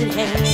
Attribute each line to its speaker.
Speaker 1: in.